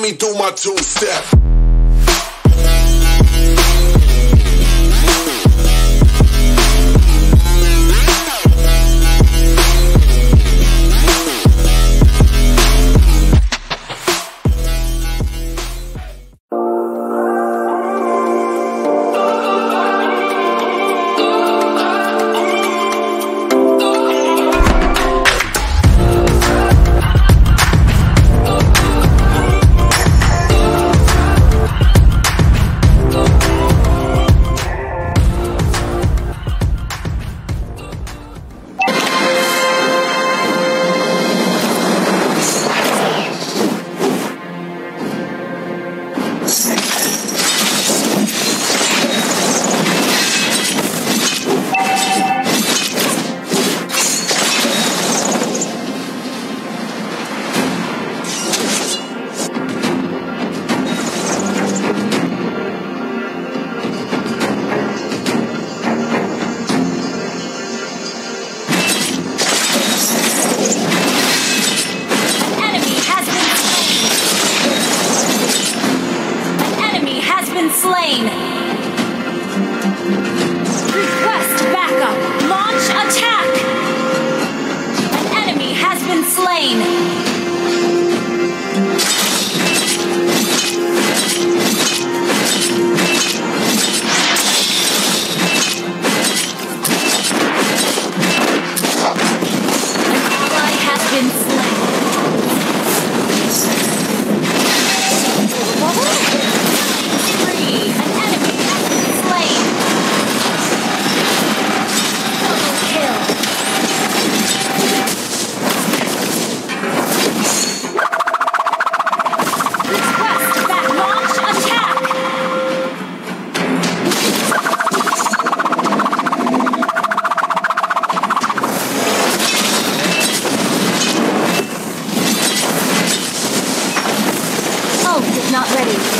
me do my two step. not ready.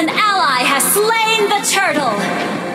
An ally has slain the turtle!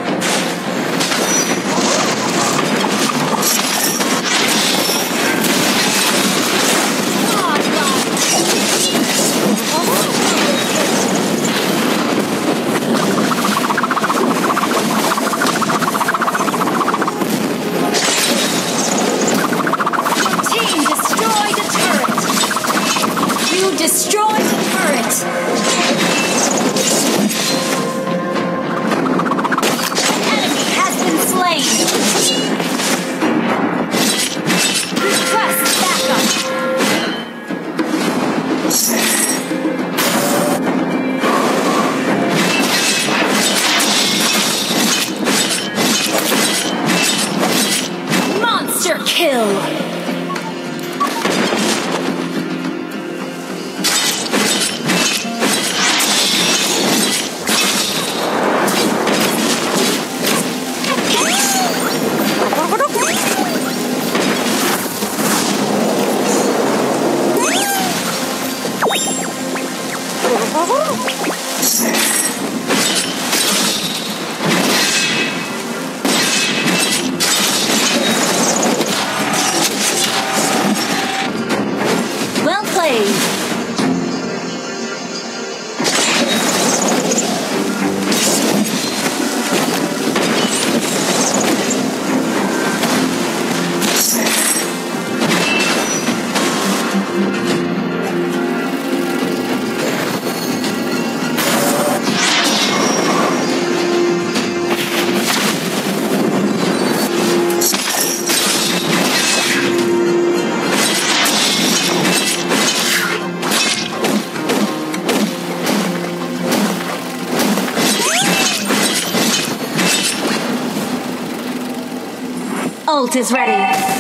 Ult is ready.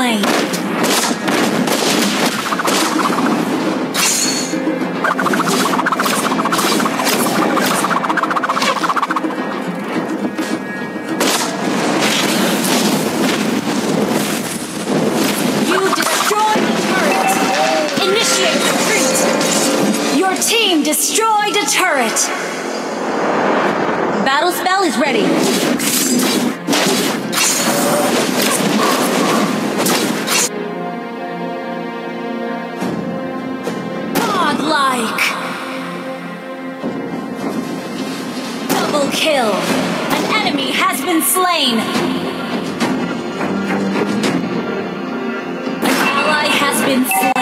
Slain. You destroyed the turret. Initiate retreat. Your team destroyed a turret. Battle spell is ready. Godlike. Double kill. An enemy has been slain. An ally has been slain.